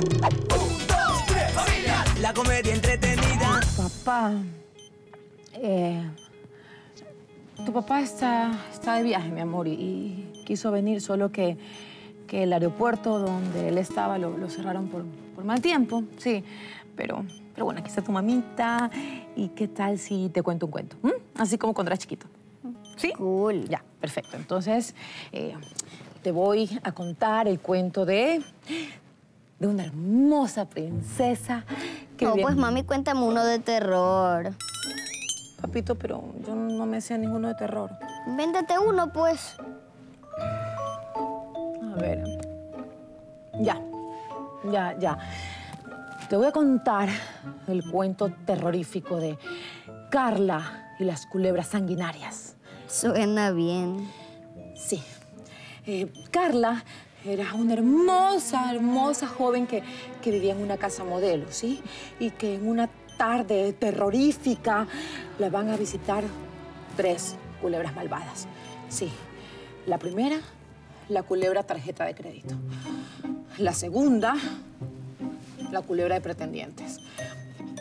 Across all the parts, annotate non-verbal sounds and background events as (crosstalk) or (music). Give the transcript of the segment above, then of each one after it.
Un, dos, tres, familia. La comedia entretenida. Papá, eh, tu papá está, está de viaje, mi amor, y, y quiso venir, solo que, que el aeropuerto donde él estaba lo, lo cerraron por, por mal tiempo, sí. Pero, pero bueno, aquí está tu mamita. ¿Y qué tal si te cuento un cuento? Así como cuando eras chiquito. ¿Sí? Cool. Ya, perfecto. Entonces, eh, te voy a contar el cuento de... de una hermosa princesa que No, pues mami, cuéntame uno de terror. Papito, pero yo no me hacía ninguno de terror. Invéntate uno, pues. A ver. Ya, ya, ya. Te voy a contar el cuento terrorífico de Carla y las culebras sanguinarias. Suena bien. Sí. Eh, Carla era una hermosa, hermosa joven que, que vivía en una casa modelo, ¿sí? Y que en una tarde terrorífica la van a visitar tres culebras malvadas. Sí. La primera, la culebra tarjeta de crédito. La segunda, la culebra de pretendientes.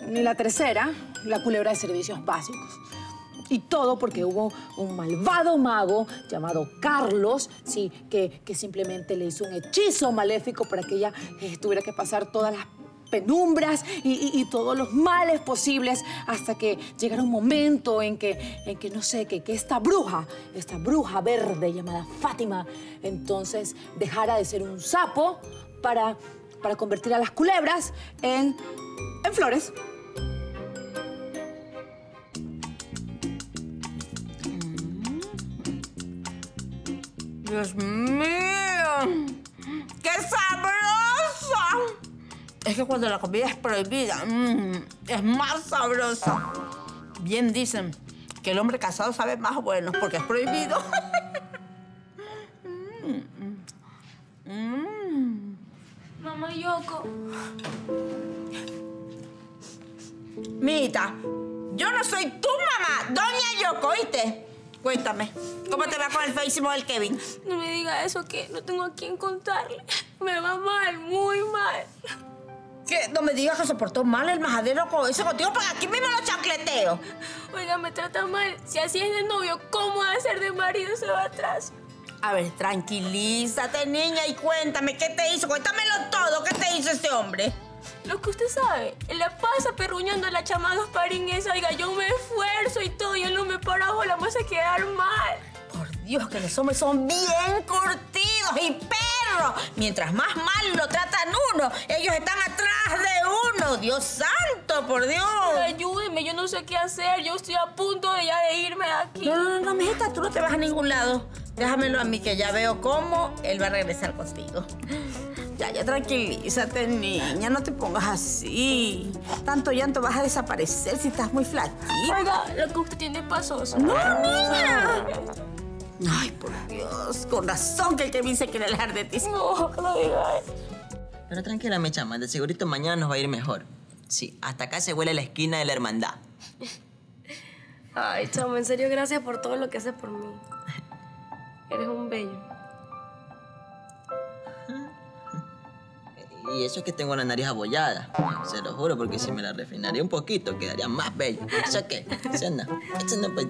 Y la tercera, la culebra de servicios básicos. Y todo porque hubo un malvado mago llamado Carlos, sí, que, que simplemente le hizo un hechizo maléfico para que ella eh, tuviera que pasar todas las penumbras y, y- todos los males posibles hasta que llegara un momento en que, en que no sé, que, que esta bruja, esta bruja verde llamada Fátima, entonces dejara de ser un sapo para, para convertir a las culebras en, en flores. Dios mío, qué sabrosa. Es que cuando la comida es prohibida, mm, es más sabrosa. Bien dicen que el hombre casado sabe más bueno porque es prohibido. (laughs) Mamá Yoko. Mita, yo no soy tu mamá, doña Yoko, ¿oíste? Cuéntame, ¿cómo te va con el feísimo del Kevin? No me diga eso que no tengo a quién contarle. Me va mal, muy mal. ¿Qué? No me digas que se portó mal el majadero con ese contigo, porque aquí mismo lo chancleteo. Oiga, me trata mal. Si así es de novio, ¿cómo va a ser de marido? Se va atrás. A ver, tranquilízate, niña, y cuéntame, ¿qué te hizo? Cuéntamelo todo, ¿qué te hizo ese hombre? Lo que usted sabe, él la pasa perruñando a la chama Gasparín esa. Oiga, yo me esfuerzo y todo, y él no me para o la me hace quedar mal. Por Dios, que los hombres son bien curtidos y perros. Mientras más mal lo tratan uno, ellos están atrás de uno. Dios santo, por Dios. Ayúdeme, yo no sé qué hacer. Yo estoy a punto de ya de irme de aquí. No, no, no, mijita, tú no te vas a ningún lado. Déjamelo a mí, que ya veo cómo él va a regresar contigo. Ya, ya, tranquilízate, niña, no te pongas así. Tanto llanto vas a desaparecer si estás muy flaquita. Oiga, lo que usted tiene es pasoso. ¡No, niña! Ay, por Dios, con razón que el Kevin se quiere alejar de ti. No, no diga eso. Pero tranquila, mi chama, de segurito mañana nos va a ir mejor. Sí, hasta acá se huele la esquina de la hermandad. Ay, chamo, en serio, gracias por todo lo que haces por mí. Eres un bello. Y eso es que tengo la nariz abollada. Se lo juro, porque si me la refinaría un poquito, quedaría más bello. ¿Eso qué? Eso no. Eso no pues.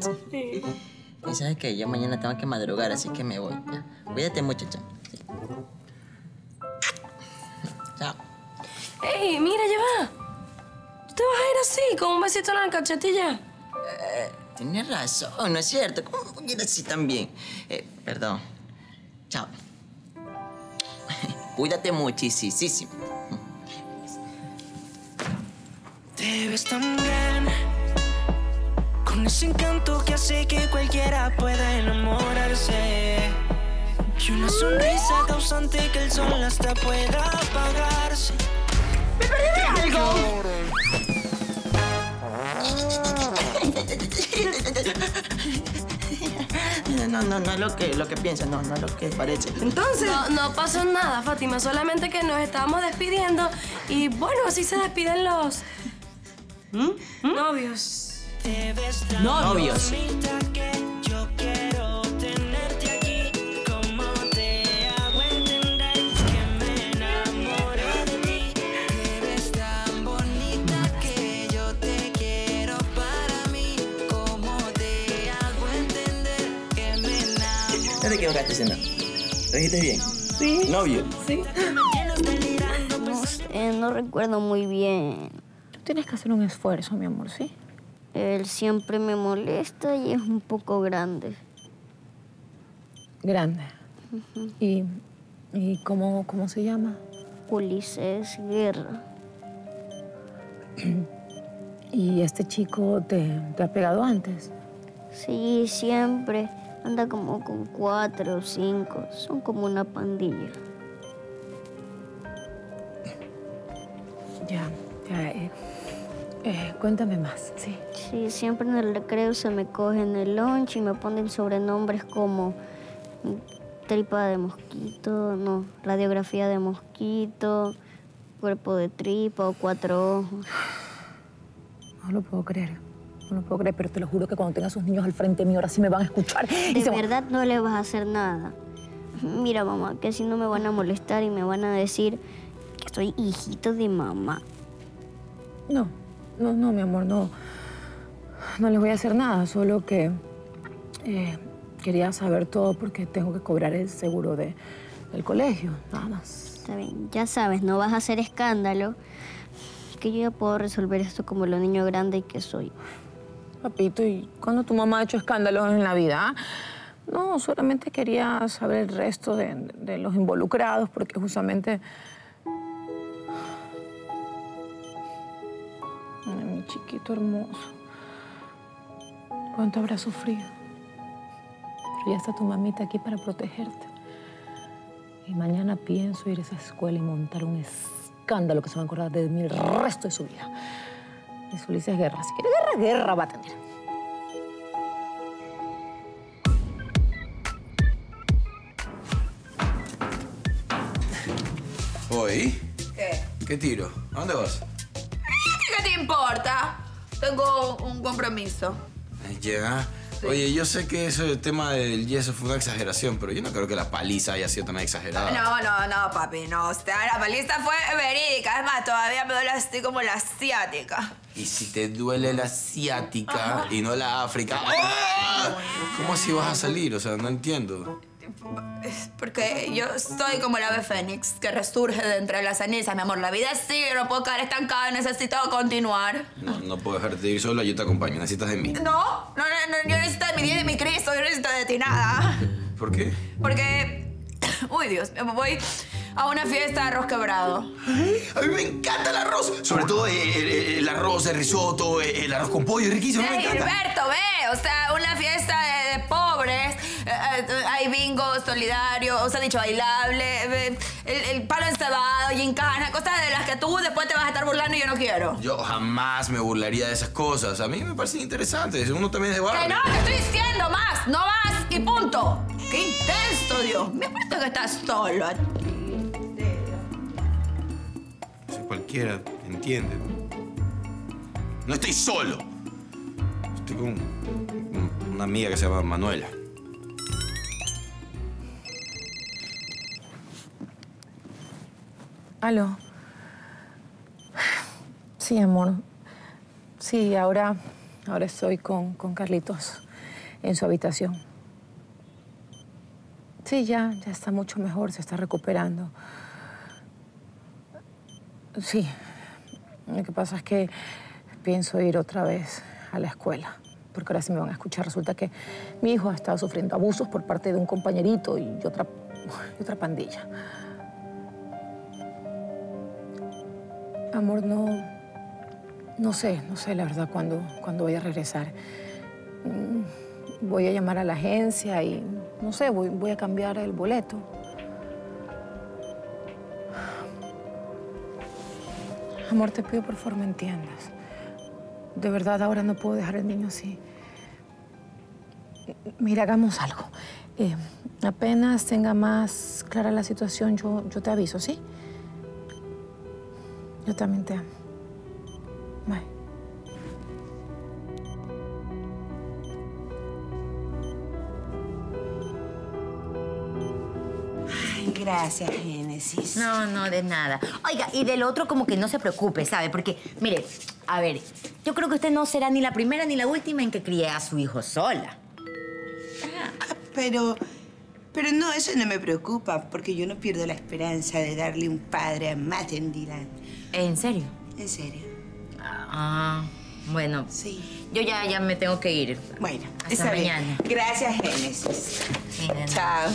Y sabes que yo mañana tengo que madrugar, así que me voy. ¿ya? Cuídate mucho, chama. Sí. Chao. ¡Ey, mira, ya va! ¿Tú te vas a ir así, con un besito en la cachetilla? Tienes razón, ¿no es cierto? ¿Cómo voy a ir así también? Eh, perdón. Chao. Cuídate muchísimo. Te ves tan bien, con ese encanto que hace que cualquiera pueda enamorarse. Y una sonrisa causante que el sol hasta pueda apagarse. ¡Me perdí de algo! (laughs) No, no, no es lo que, lo que piensas, no, no es lo que parece. Entonces. No, no pasó nada, Fátima. Solamente que nos estábamos despidiendo. Y bueno, así se despiden los. Novios. Te ves tan Novios. Sena. ¿Lo dijiste bien? Sí. ¿Novio? Sí. No sé, no recuerdo muy bien. Tú tienes que hacer un esfuerzo, mi amor, ¿sí? Él siempre me molesta y es un poco grande. Grande. ¿Y, y cómo, cómo se llama? Ulises Guerra. (clears throat) ¿Y este chico te, te ha pegado antes? Sí, siempre. Anda como con cuatro o cinco. Son como una pandilla. Ya, ya. eh, eh, cuéntame más, ¿sí? Sí, siempre en el recreo se me cogen el lunch y me ponen sobrenombres como tripa de mosquito, no, radiografía de mosquito, cuerpo de tripa o cuatro ojos. No lo puedo creer. No lo puedo creer, pero te lo juro que cuando tenga a sus niños al frente mío, ahora sí me van a escuchar. y De se verdad no le vas a hacer nada. Mira, mamá, que si no me van a molestar y me van a decir que soy hijito de mamá. No, no, no, mi amor, no. No les voy a hacer nada, solo que eh, quería saber todo porque tengo que cobrar el seguro de, del colegio, nada más. Está bien, ya sabes, no vas a hacer escándalo. Que yo ya puedo resolver esto como lo niño grande que soy. Papito, ¿y cuándo tu mamá ha hecho escándalos en la vida? ah? No, solamente quería saber el resto de, los involucrados porque justamente... Ay, mi chiquito hermoso. ¿Cuánto habrá sufrido? Pero ya está tu mamita aquí para protegerte. Y mañana pienso ir a esa escuela y montar un escándalo que se va a acordar de mí el resto de su vida. Es Ulises Guerra. Si quiere guerra, guerra va a tener. ¿Hoy? ¿Qué? ¿Qué tiro? ¿A dónde vas? ¿Qué te importa? Tengo un compromiso. Oye, yo sé que ese tema del yeso fue una exageración, pero yo no creo que la paliza haya sido tan exagerada. No, no, no, papi, no. O sea, la paliza fue verídica. Es más, todavía me duele así como la asiática. Y si te duele la asiática y no la África, ¡ah! ¿cómo así vas a salir? O sea, no entiendo. Porque yo soy como el ave fénix que resurge de entre las cenizas, mi amor. La vida sigue, no puedo quedar estancada, necesito continuar. No, no puedo dejarte ir sola, yo te acompaño, necesitas de mí. No, no, no, no, yo necesito de mi vida y de mi Cristo, yo no necesito de ti nada. ¿Por qué? Porque, (coughs) uy Dios, me voy a una fiesta de arroz quebrado. A mí me encanta el arroz, sobre todo el, el- el arroz de risotto, el arroz con pollo, es riquísimo, me Ey, encanta. Gilberto, ve, o sea, una fiesta de, hay bingo solidario, o sea, dicho bailable, eh, el, el palo encebado, gincana, cosas de las que tú después te vas a estar burlando y yo no quiero. Yo jamás me burlaría de esas cosas. A mí me parecen interesantes. Uno también es de Que no, te estoy diciendo más, no más y punto. Qué intenso, Dios. Me parece que estás solo. Si cualquiera entiende. No estoy solo. Estoy con un- una amiga que se llama Manuela. Aló. Sí, amor. Sí, ahora, ahora estoy con, con Carlitos en su habitación. Sí, ya, ya está mucho mejor, se está recuperando. Sí, lo que pasa es que pienso ir otra vez a la escuela, porque ahora sí me van a escuchar. Resulta que mi hijo ha estado sufriendo abusos por parte de un compañerito y otra, y otra pandilla. Amor, no, no sé, no sé la verdad cuándo, cuándo voy a regresar. Voy a llamar a la agencia y, no sé, voy, voy a cambiar el boleto. Amor, te pido por favor me entiendas. De verdad, ahora no puedo dejar al niño así. Mira, hagamos algo. Eh, apenas tenga más clara la situación, yo, yo te aviso, ¿sí? Yo también te amo. Bye. Ay, gracias, Génesis. No, no, de nada. Oiga, y del otro como que no se preocupe, ¿sabe? Porque, mire, a ver, yo creo que usted no será ni la primera ni la última en que críe a su hijo sola. Pero Pero no, eso no me preocupa, porque yo no pierdo la esperanza de darle un padre a Matt en Dylan. ¿En serio? En serio. Ah, bueno. Sí. Yo ya, ya me tengo que ir. Bueno, Hasta está bien. mañana. Gracias, Génesis. Sí. Chao.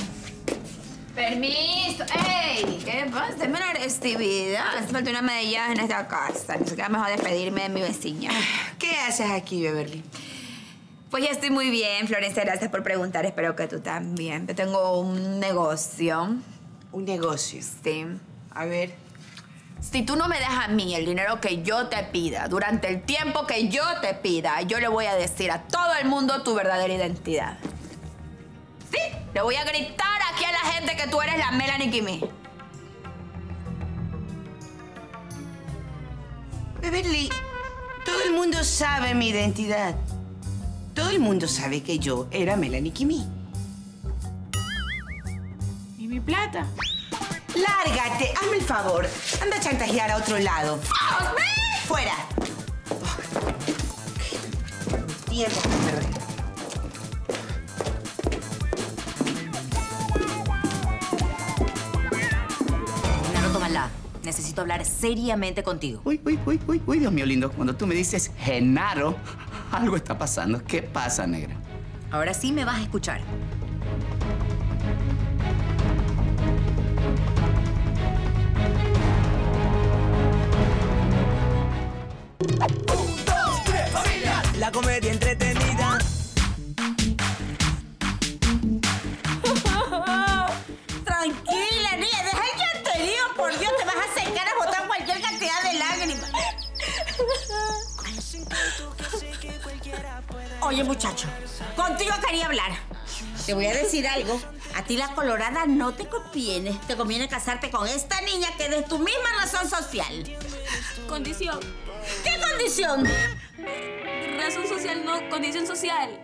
Permiso. ¡Ey! ¿Qué pasa? Deme una restividad. Hace falta una medalla en esta casa. Ni siquiera mejor despedirme de mi vecina. ¿Qué haces aquí, Beverly? Pues ya estoy muy bien, Florencia. Gracias por preguntar. Espero que tú también. Yo tengo un negocio. Un negocio. Sí. A ver. Si tú no me das a mí el dinero que yo te pida, durante el tiempo que yo te pida, yo le voy a decir a todo el mundo tu verdadera identidad. Sí, le voy a gritar aquí a la gente que tú eres la Melanie Kimi. Beverly, todo el mundo sabe mi identidad. Todo el mundo sabe que yo era Melanie Kimi. ¿Y mi plata? Lárgate, hazme el favor. Anda a chantajear a otro lado. ¡Fuera! Tiempo que perder. Necesito hablar seriamente contigo. Uy, uy, uy, uy, uy, Dios mío lindo. Cuando tú me dices Genaro, algo está pasando. ¿Qué pasa, negra? Ahora sí me vas a escuchar. Comedia entretenida. Tranquila, niña. Deja el llanterío, por Dios. Te vas a secar a botar cualquier cantidad de lágrimas. Oye, muchacho. Contigo quería hablar. Te voy a decir algo. A ti la colorada no te conviene. Te conviene casarte con esta niña que es de tu misma razón social. Condición. ¿Qué condición? Social, no condición social.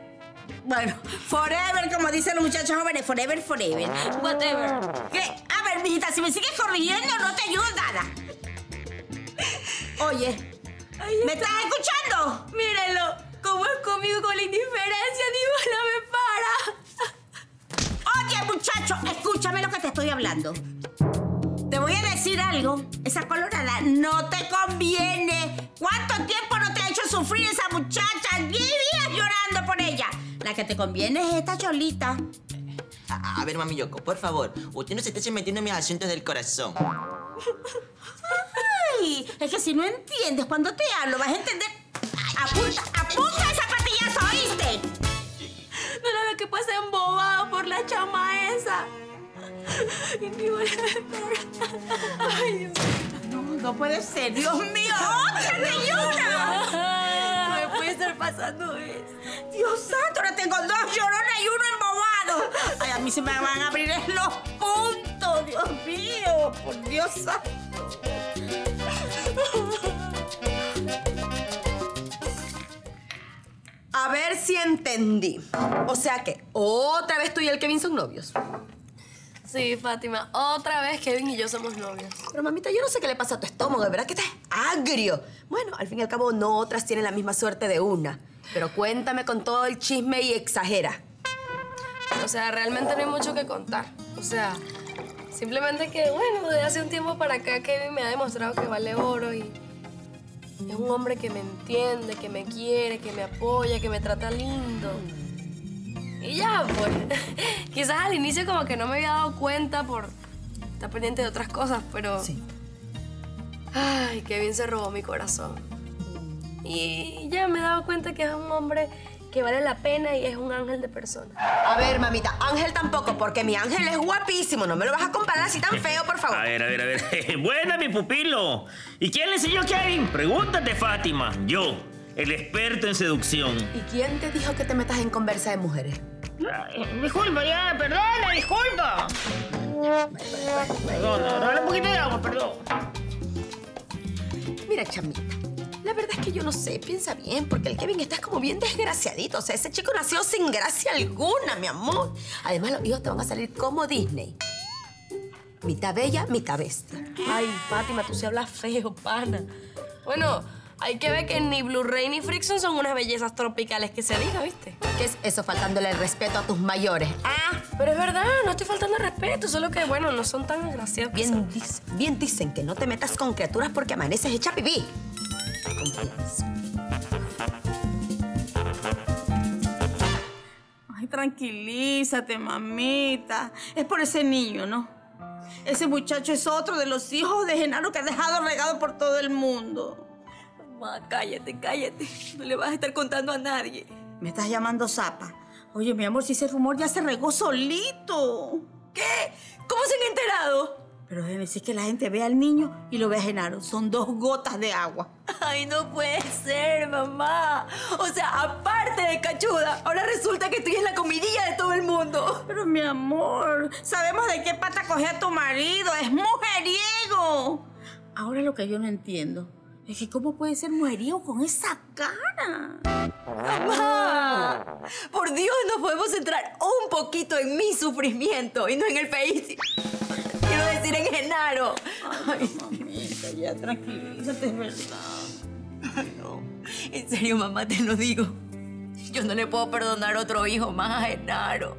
Bueno, forever, como dicen los muchachos jóvenes, forever, forever. Whatever. ¿Qué? A ver, mijita, si me sigues corrigiendo, no te ayudo nada. Oye, ¿me estás escuchando? Mírenlo. ¿Cómo es conmigo con la indiferencia? Ni bola me para. Oye, muchacho, escúchame lo que te estoy hablando. Te voy a decir algo. Esa colorada no te conviene. ¿Cuánto tiempo no te ha hecho sufrir esa muchacha? Diez días llorando por ella. La que te conviene es esta cholita. A, a ver, mami Yoko, por favor, usted no se esté metiendo en mis asuntos del corazón. Ay, es que si no entiendes cuando te hablo, vas a entender. Apunta, apunta esa patillazo, ¿oíste? No la ve que pasa embobado por la chama esa. (laughs) Me para. Ay, Dios No, no puede ser. Dios mío, otra llora. No me puede estar pasando eso. Dios santo, ahora tengo dos lloronas y uno embobado. Ay, a mí se me van a abrir los puntos, Dios mío. Por Dios santo. A ver si entendí. O sea que otra vez tú y el Kevin son novios. Sí, Fátima, otra vez Kevin y yo somos novios. Pero mamita, yo no sé qué le pasa a tu estómago, de verdad que estás agrio. Bueno, al fin y al cabo no otras tienen la misma suerte de una. Pero cuéntame con todo el chisme y exagera. O sea, realmente no hay mucho que contar. O sea, simplemente que, bueno, de hace un tiempo para acá Kevin me ha demostrado que vale oro y es un hombre que me entiende, que me quiere, que me apoya, que me trata lindo. Y ya, pues, (laughs) quizás al inicio como que no me había dado cuenta por estar pendiente de otras cosas, pero... Sí. Ay, Kevin se robó mi corazón. Y ya me he dado cuenta que es un hombre que vale la pena y es un ángel de persona. A ver, mamita, Ángel tampoco, porque mi Ángel es guapísimo. No me lo vas a comparar así tan feo, por favor. (laughs) A ver, a ver, a ver. (laughs) Buena, mi pupilo. ¿Y quién le enseñó a Kevin? Pregúntate, Fátima. Yo, el experto en seducción. ¿Y quién te dijo que te metas en conversa de mujeres? Disculpa, ya, perdona, disculpa. Perdona, dale un poquito de agua, perdón. Mira, chamita, la verdad es que yo no sé, piensa bien, porque el Kevin está como bien desgraciadito. O sea, ese chico nació sin gracia alguna, mi amor. Además, los hijos te van a salir como Disney. Mitad bella, mitad bestia. Ay, Fátima, tú sí hablas feo, pana. Bueno, hay que ver que ni Blu-ray ni Frickson son unas bellezas tropicales que se diga, ¿viste? ¿Qué es eso faltándole el respeto a tus mayores? Ah, pero es verdad, no estoy faltando al respeto, solo que, bueno, no son tan agraciados. Bien, bien dicen que no te metas con criaturas porque amaneces hecha pipí. Ay, tranquilízate, mamita. Es por ese niño, ¿no? Ese muchacho es otro de los hijos de Genaro que ha dejado regado por todo el mundo. Mamá, cállate, cállate. No le vas a estar contando a nadie. Me estás llamando zapa. Oye, mi amor, si ese rumor ya se regó solito. ¿Qué? ¿Cómo se han enterado? Pero Génesis, que la gente ve al niño y lo ve a Genaro. Son dos gotas de agua. Ay, no puede ser, mamá. O sea, aparte de cachuda, ahora resulta que estoy en la comidilla de todo el mundo. Pero mi amor, sabemos de qué pata cogía tu marido. Es mujeriego. Ahora lo que yo no entiendo es que cómo puede ser mujeriego con esa cara. Mamá, (laughs) por Dios, nos podemos centrar un poquito en mi sufrimiento y no en el país. Quiero decir en Genaro. Ay, mamita, ya tranquilízate, es verdad. Ay, no. En serio, mamá, te lo digo. Yo no le puedo perdonar otro hijo más a Genaro.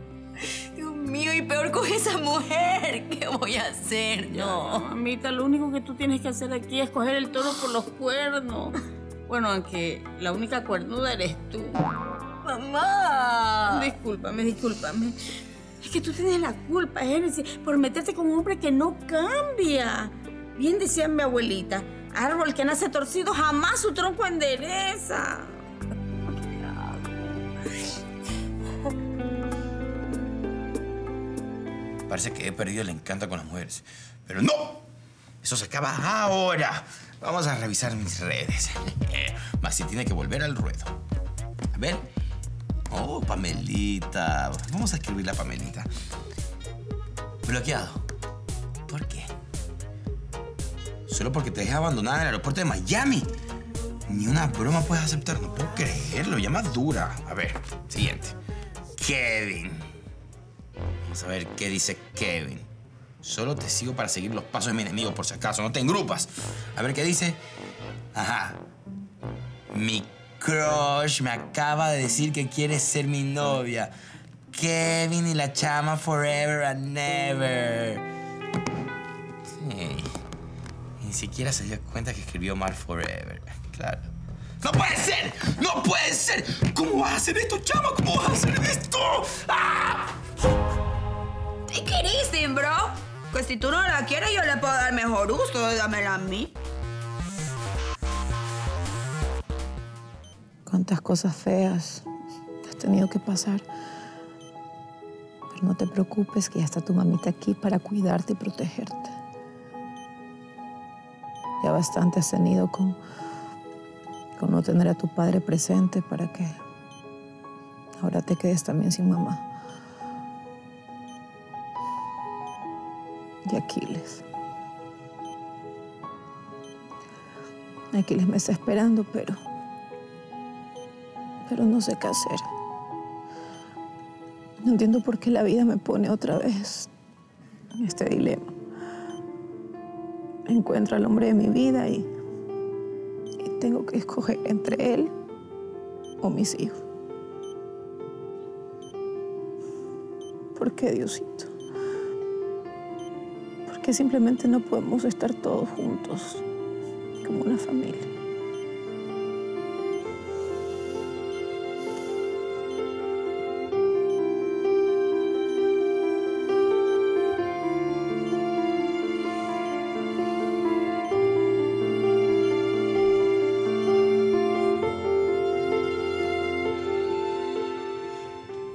Dios mío, y peor con esa mujer. (laughs) ¿Qué voy a hacer? No. Mamita, lo único que tú tienes que hacer aquí es coger el toro por los cuernos. Bueno, aunque la única cuernuda eres tú. Mamá. Discúlpame, discúlpame. Es que tú tienes la culpa, Génesis, por meterte con un hombre que no cambia. Bien decía mi abuelita, árbol que nace torcido jamás su tronco endereza. Parece que he perdido el encanto con las mujeres. Pero no. Eso se acaba ahora. Vamos a revisar mis redes. (laughs) Maxi tiene que volver al ruedo. A ver. Oh, Pamelita. Vamos a escribirle a Pamelita. Bloqueado. ¿Por qué? Solo porque te dejé abandonada en el aeropuerto de Miami. Ni una broma puedes aceptar. No puedo creerlo. Llama dura. A ver, siguiente. Kevin. Vamos a ver qué dice Kevin. Solo te sigo para seguir los pasos de mi enemigo, por si acaso. No te engrupas. A ver qué dice. Ajá. Mi crush me acaba de decir que quiere ser mi novia. Kevin y la chama forever and never. Sí. Ni siquiera se dio cuenta que escribió mal forever. Claro. ¡No puede ser! ¡No puede ser! ¿Cómo vas a hacer esto, chama? ¿Cómo vas a hacer esto? ¡Ah! Pues si tú no la quieres, yo le puedo dar mejor uso. Dámela a mí. Cuántas cosas feas has tenido que pasar. Pero no te preocupes que ya está tu mamita aquí para cuidarte y protegerte. Ya bastante has tenido con, con no tener a tu padre presente para que ahora te quedes también sin mamá. Y Aquiles. Aquiles me está esperando, pero pero no sé qué hacer. No entiendo por qué la vida me pone otra vez en este dilema. Encuentro al hombre de mi vida y, y tengo que escoger entre él o mis hijos. ¿Por qué, Diosito? ¿Por qué simplemente no podemos estar todos juntos como una familia?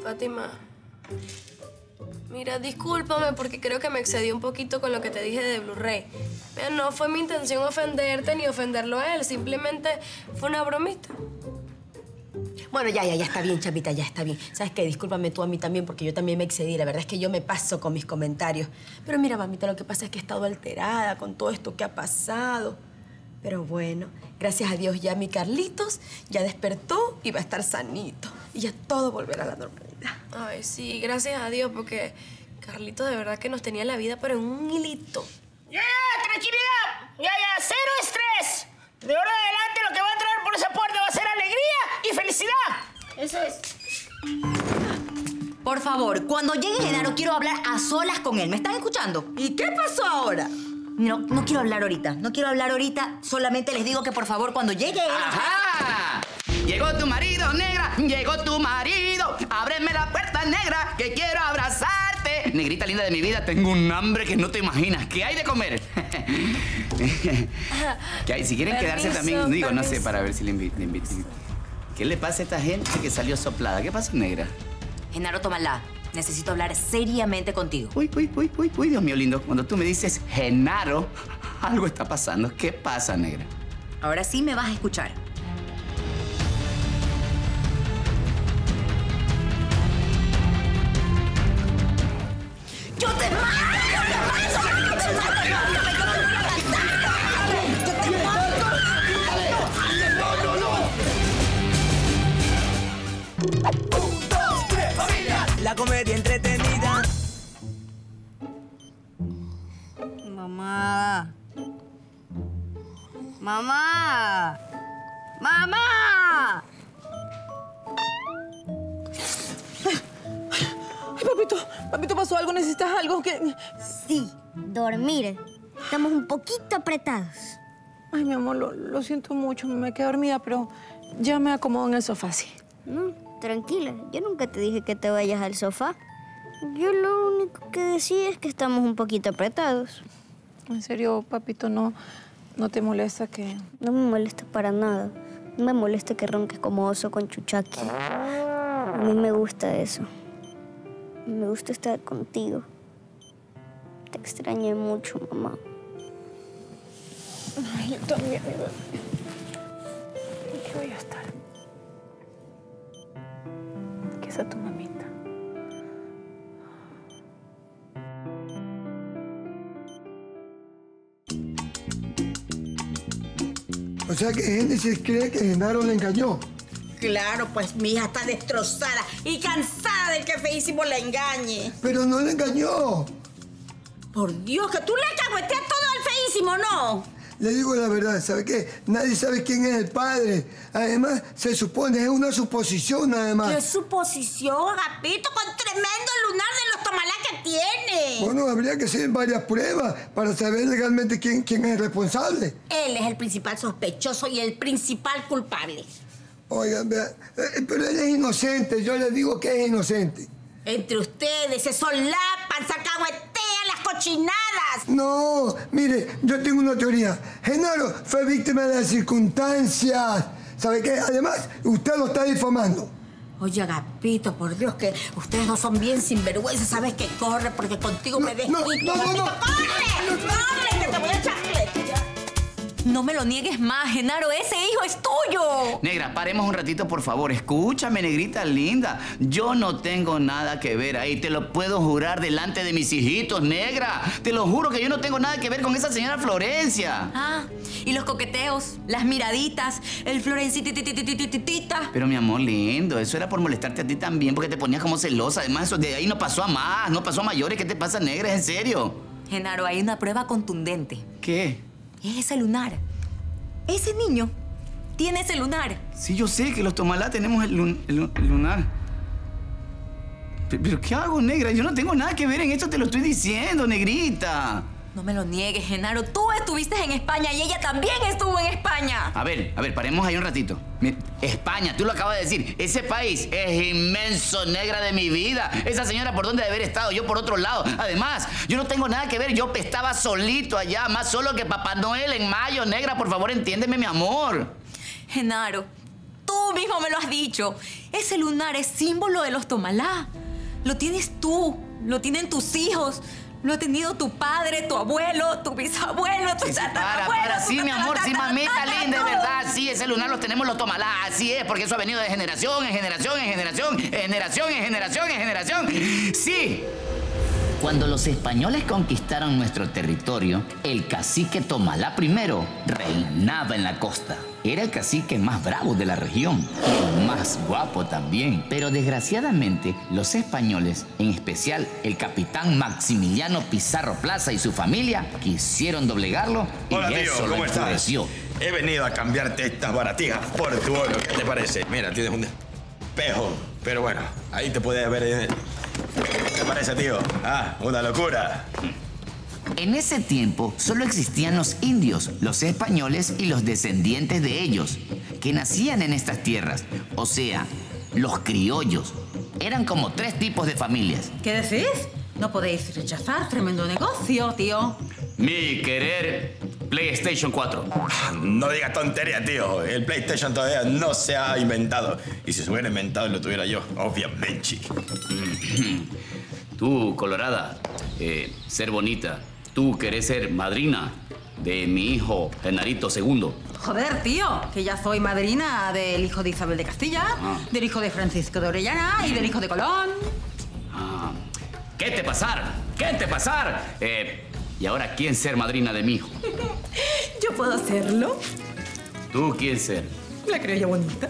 Fátima, mira, discúlpame porque creo que me excedí un poquito con lo que te dije de Blu-ray. No fue mi intención ofenderte ni ofenderlo a él, simplemente fue una bromita. Bueno, ya, ya, ya está bien, chapita, ya está bien. ¿Sabes qué? Discúlpame tú a mí también porque yo también me excedí. La verdad es que yo me paso con mis comentarios. Pero mira, mamita, lo que pasa es que he estado alterada con todo esto que ha pasado. Pero bueno, gracias a Dios ya mi Carlitos ya despertó y va a estar sanito. Y ya todo volverá a la normalidad. Ay, sí, gracias a Dios, porque Carlitos de verdad que nos tenía la vida, pero en un hilito. ¡Ya, ya! ¡Tranquilidad! ¡Ya, ya! ¡Cero estrés! De ahora en adelante lo que va a entrar por esa puerta va a ser alegría y felicidad. Eso es. Por favor, cuando llegue Genaro quiero hablar a solas con él. ¿Me están escuchando? ¿Y qué pasó ahora? No, no quiero hablar ahorita. No quiero hablar ahorita. Solamente les digo que por favor, cuando llegue él... ¡Ajá! Llegó tu marido, negra. Llegó tu marido. Ábreme la puerta, negra, que quiero abrazar. Negrita linda de mi vida, tengo un hambre que no te imaginas. ¿Qué hay de comer? ¿Qué hay? Si quieren quedarse también, digo, no sé, para ver si le invito. ¿Qué le pasa a esta gente que salió soplada? ¿Qué pasa, negra? Genaro, tómala. Necesito hablar seriamente contigo. Uy, uy, uy, uy, uy, Dios mío lindo. Cuando tú me dices Genaro, (laughs) algo está pasando. ¿Qué pasa, negra? Ahora sí me vas a escuchar. La comedia entretenida. Mamá. Mamá. Mamá. Ay, papito, papito, ¿pasó algo? ¿Necesitas algo? que Sí, dormir. Estamos un poquito apretados. Ay, mi amor, lo, lo siento mucho. Me quedé dormida, pero ya me acomodo en el sofá, sí. No, tranquila. Yo nunca te dije que te vayas al sofá. Yo lo único que decía es que estamos un poquito apretados. En serio, papito, no, no te molesta que... No me molesta para nada. No me molesta que ronques como oso con chuchaqui. A mí me gusta eso. Me gusta estar contigo. Te extrañé mucho, mamá. Ay, yo también, mi bebé. Aquí voy a estar. Sea tu mamita. O sea que Génesis cree que Genaro le engañó. Claro, pues mi hija está destrozada y cansada de que Feísimo la engañe. Pero no le engañó. Por Dios, que tú le cagüeteas todo al Feísimo, ¿no? Le digo la verdad, ¿sabe qué? Nadie sabe quién es el padre. Además, se supone, es una suposición nada ¿Qué suposición, Agapito, con tremendo lunar de los tomalá que tiene? Bueno, habría que hacer varias pruebas para saber legalmente quién, quién es el responsable. Él es el principal sospechoso y el principal culpable. Oigan, eh, pero él es inocente, yo le digo que es inocente. Entre ustedes se solapan, se alcahuetean las cochinadas. No, mire, yo tengo una teoría. Genaro fue víctima de las circunstancias. ¿Sabe qué? Además, usted lo está difamando. Oye, Agapito, por Dios, que ustedes dos son bien sinvergüenza. Sabes que corre porque contigo me desquito. no, no, no. ¡Corre! ¡Corre, que te voy a chacletear! No me lo niegues más, Genaro. Ese hijo es tuyo. Negra, paremos un ratito, por favor. Escúchame, negrita linda. Yo no tengo nada que ver ahí. Te lo puedo jurar delante de mis hijitos, negra. Te lo juro que yo no tengo nada que ver con esa señora Florencia. Ah, y los coqueteos, las miraditas, el florencitititititita. Pero mi amor lindo, eso era por molestarte a ti también, porque te ponías como celosa. Además, eso de ahí no pasó a más, no pasó a mayores. ¿Qué te pasa, negra? ¿Es en serio? Genaro, hay una prueba contundente. ¿Qué? Es ese lunar. Ese niño tiene ese lunar. Sí, yo sé que los tomalá tenemos el, lun- el lun- el lunar. Pe- ¿Pero qué hago, negra? Yo no tengo nada que ver en esto, te lo estoy diciendo, negrita. No me lo niegues, Genaro. Tú estuviste en España y ella también estuvo en España. A ver, a ver, paremos ahí un ratito. España, tú lo acabas de decir. Ese país es inmenso, negra de mi vida. Esa señora por dónde de haber estado, yo por otro lado. Además, yo no tengo nada que ver. Yo estaba solito allá, más solo que Papá Noel en mayo, negra. Por favor, entiéndeme, mi amor. Genaro, tú mismo me lo has dicho. Ese lunar es símbolo de los Tomalá. Lo tienes tú, lo tienen tus hijos, lo ha tenido tu padre, tu abuelo, tu bisabuelo, tu Sí, sí, para, tatarabuelo. para, sí, mi amor, sí, mamita linda, de verdad, sí, ese lunar lo tenemos los tomalá, así es, porque eso ha venido de generación en generación, en generación, en generación, en generación, en generación. Sí. Cuando los españoles conquistaron nuestro territorio, el cacique Tomalá I reinaba en la costa. Era el cacique más bravo de la región y el más guapo también. Pero desgraciadamente, los españoles, en especial el capitán Maximiliano Pizarro Plaza y su familia, quisieron doblegarlo y Hola, tío, eso lo ¿cómo enfureció. He venido a cambiarte estas baratijas por tu oro. ¿Qué te parece? Mira, tienes un espejo. Pero bueno, ahí te puedes ver ¿Qué te parece, tío? Ah, una locura. En ese tiempo solo existían los indios, los españoles y los descendientes de ellos, que nacían en estas tierras, o sea, los criollos. Eran como tres tipos de familias. ¿Qué decís? No podéis rechazar tremendo negocio, tío. Mi querer PlayStation 4. No digas tontería, tío. El PlayStation todavía no se ha inventado. Y si se hubiera inventado, lo tuviera yo, obviamente. Tú, Colorada, eh, ser bonita. Tú querés ser madrina de mi hijo Genarito II. Joder, tío, que ya soy madrina del hijo de Isabel de Castilla, Ah. del hijo de Francisco de Orellana y del hijo de Colón. Ah, ¿Qué te pasar? ¿Qué te pasar? Eh, ¿Y ahora quién ser madrina de mi hijo? (laughs) Yo puedo hacerlo. ¿Tú quién ser? La creo yo bonita.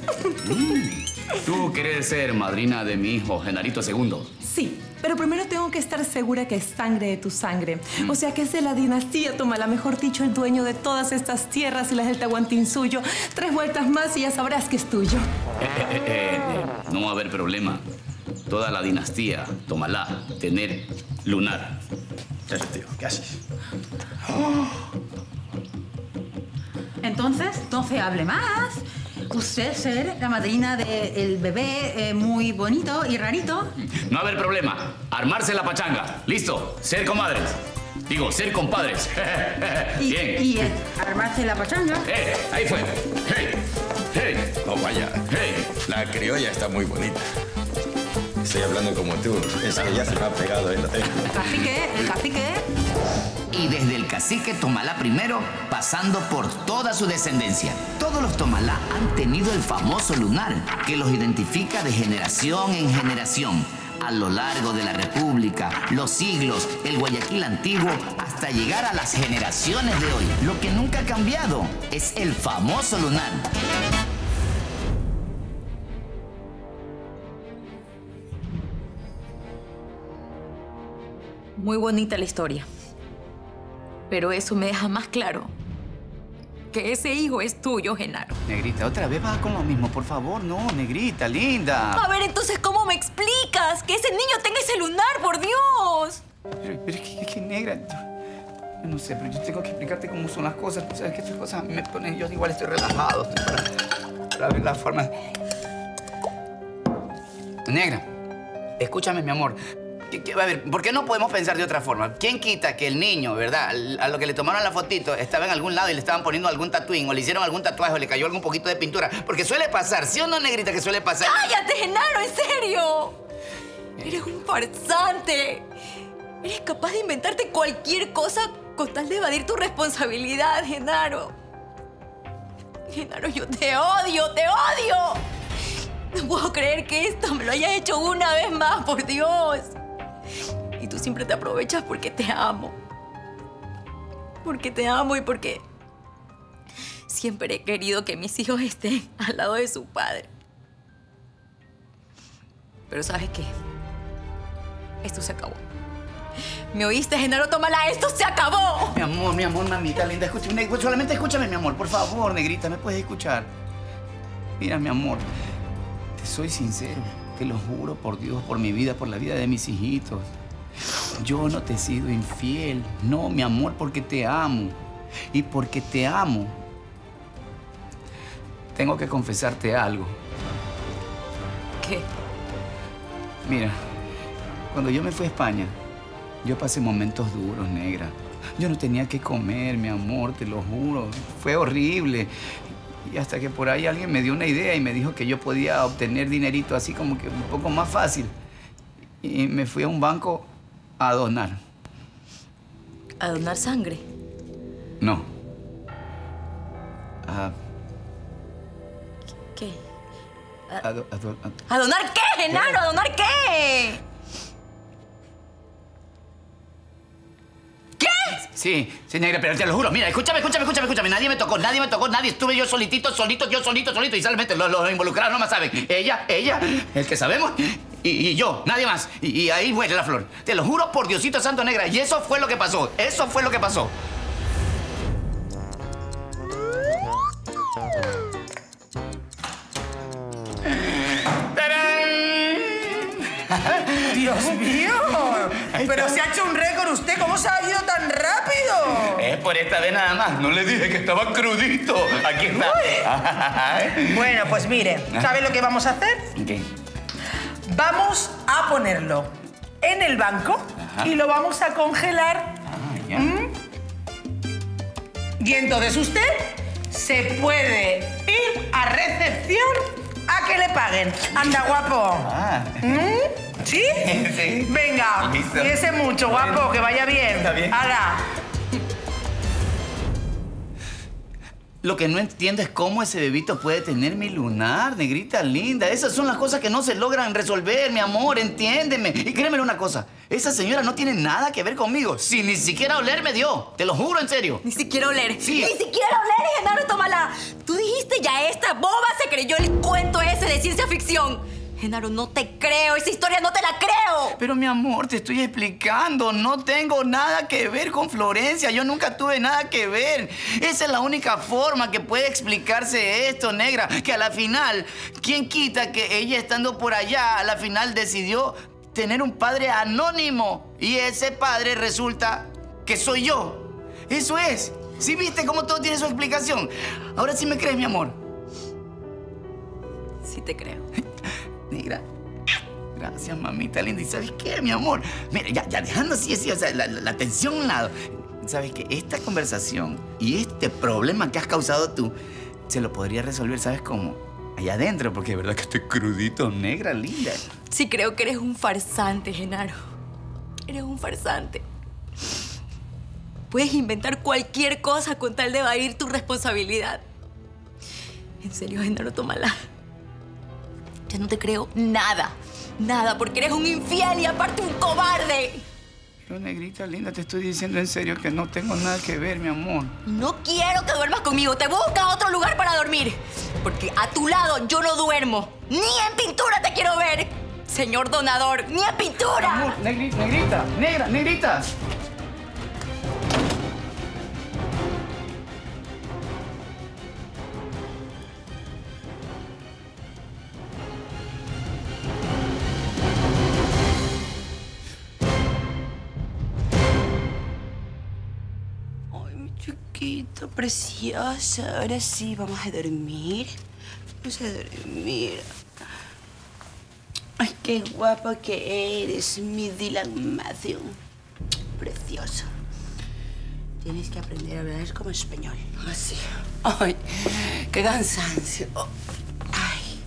¿Tú querés ser madrina de mi hijo Genarito II? Sí, pero primero tengo que estar segura que es sangre de tu sangre. O sea, que es de la dinastía Tomala, mejor dicho, el dueño de todas estas tierras y las del Tahuantín suyo. Tres vueltas más y ya sabrás que es tuyo. Eh, eh, eh, no va a haber problema. Toda la dinastía, tómala, tener lunar. Gracias, tío. ¿Qué haces? Entonces, no se hable más. Usted ser la madrina del bebé eh, muy bonito y rarito. No va a haber problema. Armarse la pachanga. Listo. Ser comadres. Digo, ser compadres. (laughs) Y, Bien. y eh, armarse la pachanga. Eh, ahí fue. Hey, hey. Oh, vaya. La criolla está muy bonita. Estoy hablando como tú. Eso ya se me ha pegado en la tele. Cacique, cacique. Y desde el cacique Tomalá primero, pasando por toda su descendencia. Todos los Tomalá han tenido el famoso lunar que los identifica de generación en generación. A lo largo de la República, los siglos, el Guayaquil antiguo, hasta llegar a las generaciones de hoy. Lo que nunca ha cambiado es el famoso lunar. Muy bonita la historia. Pero eso me deja más claro que ese hijo es tuyo, Genaro. Negrita, otra vez vas con lo mismo, por favor. No, negrita, linda. A ver, entonces, ¿cómo me explicas que ese niño tenga ese lunar, por Dios? Pero, pero es que, es que negra, yo, yo no sé, pero yo tengo que explicarte cómo son las cosas. Tú sabes que estas cosas me ponen, yo igual estoy relajado, estoy para, para ver la forma. Negra, escúchame, mi amor. A ver, ¿por qué no podemos pensar de otra forma? ¿Quién quita que el niño, verdad, a lo que le tomaron la fotito, estaba en algún lado y le estaban poniendo algún tatuín o le hicieron algún tatuaje o le cayó algún poquito de pintura? Porque suele pasar, ¿sí o no, negrita, que suele pasar? ¡Cállate, Genaro! ¡En serio! Eres un farsante. Eres capaz de inventarte cualquier cosa con tal de evadir tu responsabilidad, Genaro. Genaro, yo te odio, te odio. No puedo creer que esto me lo hayas hecho una vez más, por Dios. Y tú siempre te aprovechas porque te amo. Porque te amo y porque siempre he querido que mis hijos estén al lado de su padre. Pero ¿sabes qué? Esto se acabó. ¿Me oíste, Genaro? Tómala, esto se acabó. Mi amor, mi amor, mamita linda, escúchame, solamente escúchame, mi amor, por favor, negrita, ¿me puedes escuchar? Mira, mi amor, te soy sincero, te lo juro por Dios, por mi vida, por la vida de mis hijitos. Yo no te he sido infiel, no, mi amor, porque te amo. Y porque te amo, tengo que confesarte algo. ¿Qué? Mira, cuando yo me fui a España, yo pasé momentos duros, negra. Yo no tenía que comer, mi amor, te lo juro. Fue horrible. Y hasta que por ahí alguien me dio una idea y me dijo que yo podía obtener dinerito así como que un poco más fácil. Y me fui a un banco a donar. ¿A donar sangre? No. A, ¿Qué? a do- a do- a- ¿A donar qué, Genaro? ¿A donar qué? Sí, sí, negra, pero te lo juro. Mira, escúchame, escúchame, escúchame, escúchame. Nadie me tocó, nadie me tocó, nadie. Estuve yo solitito, solito, yo solito, solito. Y solamente los, involucrados no más saben. Ella, ella, el que sabemos, y, yo, nadie más. Y, y ahí muere la flor. Te lo juro por Diosito Santo Negra. Y eso fue lo que pasó. Eso fue lo que pasó. Dios mío. Pero se ha hecho un récord usted. ¿Cómo se ha ido tan rápido? Es por esta vez nada más. No le dije que estaba crudito. Aquí está. Bueno, pues mire, ¿sabe lo que vamos a hacer? ¿Qué? Vamos a ponerlo en el banco Ajá. y lo vamos a congelar. ya. ¿Mm? Y entonces usted se puede ir a recepción a que le paguen. Anda, guapo. ¿Mm? ¿Sí? (laughs) Sí. Venga, Listo. cuídese mucho, guapo, que vaya bien. Está bien. Hala. Lo que no entiendo es cómo ese bebito puede tener mi lunar, negrita linda. Esas son las cosas que no se logran resolver, mi amor, entiéndeme. Y créeme una cosa, esa señora no tiene nada que ver conmigo. Si ni siquiera oler me dio, te lo juro en serio. Ni siquiera oler. Sí. Ni siquiera oler, Genaro, tómala. Tú dijiste ya esta boba se creyó el cuento ese de ciencia ficción. Genaro, no te creo. Esa historia no te la creo. Pero mi amor, te estoy explicando, no tengo nada que ver con Florencia, yo nunca tuve nada que ver. Esa es la única forma que puede explicarse esto, negra, que a la final, ¿quién quita que ella estando por allá, a la final decidió tener un padre anónimo y ese padre resulta que soy yo? Eso es. ¿Sí viste cómo todo tiene su explicación? Ahora sí me crees, mi amor. Sí te creo. (laughs) Negra. Gracias, mamita linda. ¿Y sabes qué, mi amor? Mira, ya, dejando así, así, o sea, la, la- la tensión a un lado. ¿Sabes qué? Esta conversación y este problema que has causado tú, se lo podría resolver, ¿sabes cómo? Allá adentro, porque de verdad que estoy crudito, negra, linda. Sí creo que eres un farsante, Genaro. Eres un farsante. Puedes inventar cualquier cosa con tal de evadir tu responsabilidad. En serio, Genaro, tómala. No te creo nada. Nada, porque eres un infiel y aparte un cobarde. Pero, negrita linda, te estoy diciendo en serio que no tengo nada que ver, mi amor. No quiero que duermas conmigo. Te busca otro lugar para dormir. Porque a tu lado yo no duermo. Ni en pintura te quiero ver. Señor donador, ni en pintura. Amor, negrita, negrita, negra, negrita. Chiquito, precioso. Ahora sí, vamos a dormir. Vamos a dormir. Ay, qué guapo que eres, mi Dylan Matthew. Precioso. Tienes que aprender a hablar como español. Así. Ay, qué cansancio. Ay.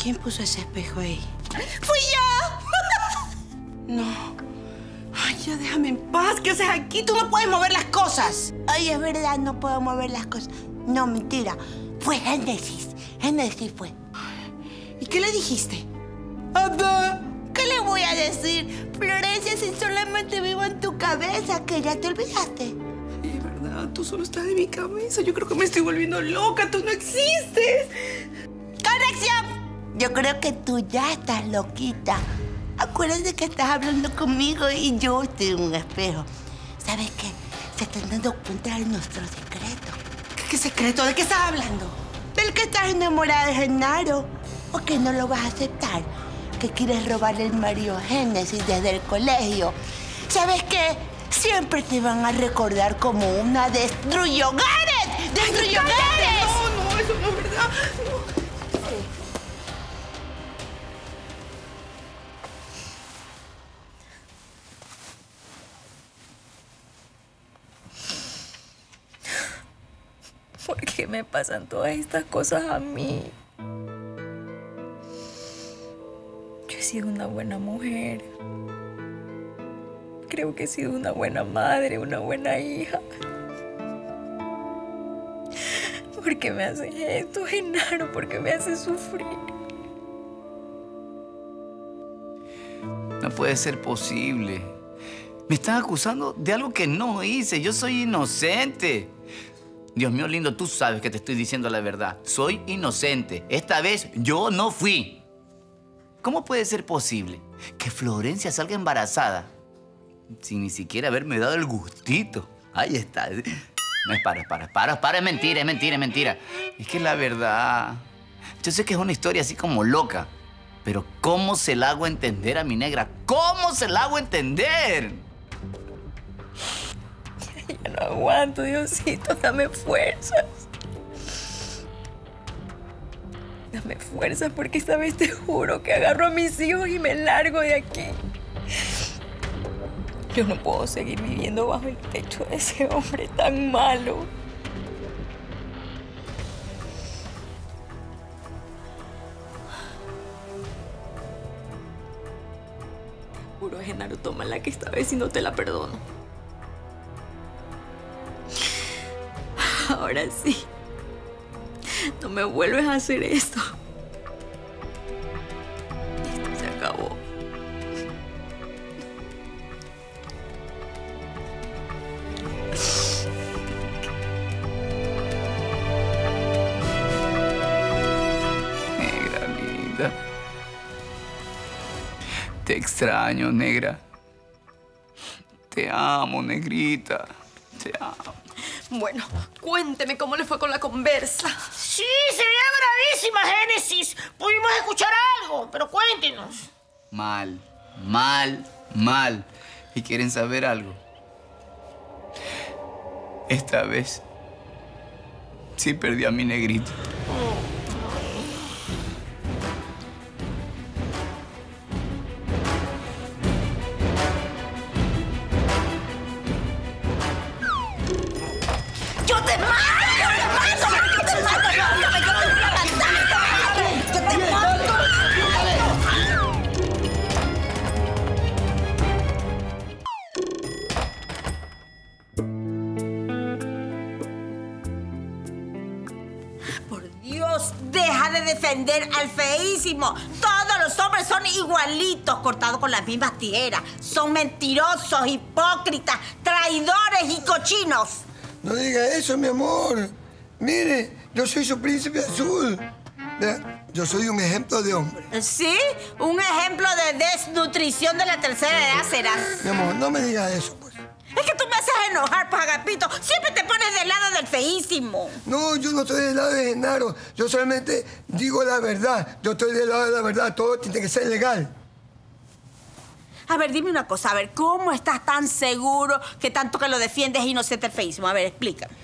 ¿Quién puso ese espejo ahí? ¡Fui! No. Ay, ya déjame en paz. ¿Qué haces aquí? Tú no puedes mover las cosas. Ay, es verdad, no puedo mover las cosas. No, mentira. Fue Génesis. Génesis fue. ¿Y qué le dijiste? Ada, ¿qué le voy a decir? Florencia, si solamente vivo en tu cabeza, que ya te olvidaste. Es verdad, tú solo estás en mi cabeza. Yo creo que me estoy volviendo loca. Tú no existes. ¡Corrección! Yo creo que tú ya estás loquita. Acuérdate que estás hablando conmigo y yo estoy en un espejo. ¿Sabes qué? Se están dando cuenta de nuestro secreto. ¿Qué, qué secreto? ¿De qué estás hablando? Del que estás enamorada de Genaro. ¿O que no lo vas a aceptar? Que quieres robarle el Mario Génesis desde el colegio. ¿Sabes qué? Siempre te van a recordar como una destruyogares. ¡Destruyogares! Me pasan todas estas cosas a mí? Yo he sido una buena mujer. Creo que he sido una buena madre, una buena hija. ¿Por qué me haces esto, Genaro? ¿Por qué me haces sufrir? No puede ser posible. Me están acusando de algo que no hice. Yo soy inocente. Dios mío lindo, tú sabes que te estoy diciendo la verdad. Soy inocente. Esta vez yo no fui. ¿Cómo puede ser posible que Florencia salga embarazada sin ni siquiera haberme dado el gustito? Ahí está. No es para, es para, es para, es para, es mentira, es mentira, es mentira. Es que la verdad. Yo sé que es una historia así como loca. Pero ¿cómo se la hago entender a mi negra? ¿Cómo se la hago entender? Ya no aguanto, Diosito, dame fuerzas. Dame fuerzas porque esta vez te juro que agarro a mis hijos y me largo de aquí. Yo no puedo seguir viviendo bajo el techo de ese hombre tan malo. Juro, Genaro, tómala que esta vez y no te la perdono. Ahora sí. No me vuelves a hacer esto. Esto se acabó. Negra linda. Te extraño, negra. Te amo, negrita. Te amo. Bueno, cuénteme cómo le fue con la conversa. Sí, se veía bravísima, Génesis. Pudimos escuchar algo, pero cuéntenos. Mal, mal, mal. ¿Y quieren saber algo? Esta vez sí perdí a mi negrito. Mismas tijeras. Son mentirosos, hipócritas, traidores y cochinos. No diga eso, mi amor. Mire, yo soy su príncipe azul. Yo soy un ejemplo de hombre. ¿Sí? Un ejemplo de desnutrición de la tercera edad serás. Mi amor, no me diga eso, pues. Es que tú me haces enojar, Pagapito. Siempre te pones del lado del feísimo. No, yo no estoy del lado de Genaro. Yo solamente digo la verdad. Yo estoy del lado de la verdad. Todo tiene que ser legal. A ver, dime una cosa. A ver, ¿cómo estás tan seguro que tanto que lo defiendes es inocente el feísimo? A ver, explícame.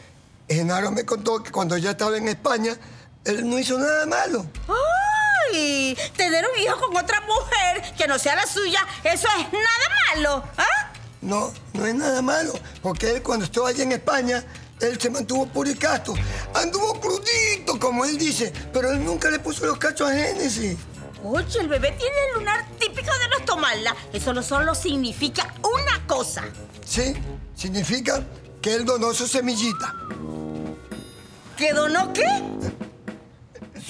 Genaro me contó que cuando ya estaba en España, él no hizo nada malo. ¡Ay! Tener un hijo con otra mujer que no sea la suya, eso es nada malo. ¿Ah? No, no es nada malo. Porque él cuando estuvo allá en España, él se mantuvo puro y casto. Anduvo crudito, como él dice. Pero él nunca le puso los cachos a Génesis. Oye, el bebé tiene el lunar típico de los tomarla. Eso no solo significa una cosa. Sí, significa que él donó su semillita. ¿Que donó qué?